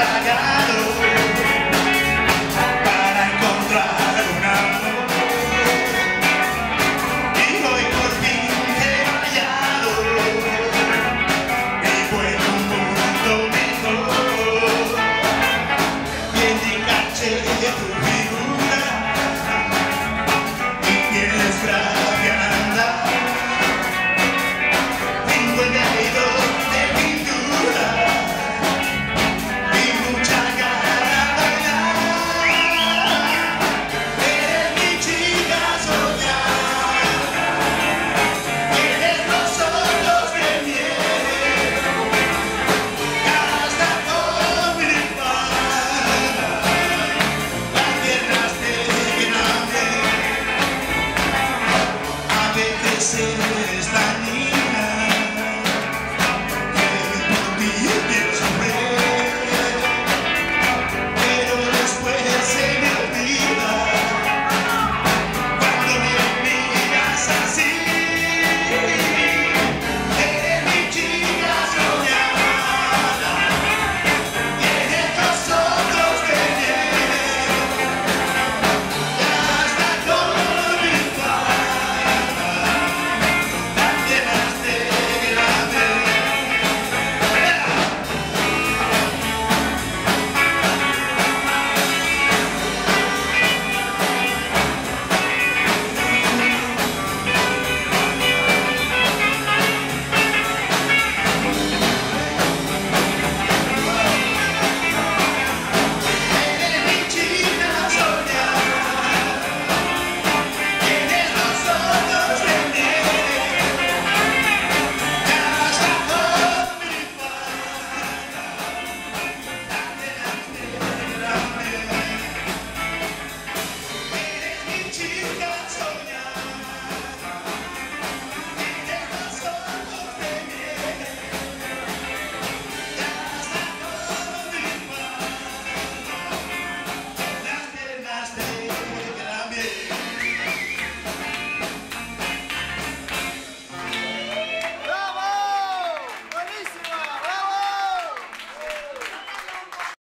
devagar. esquecer.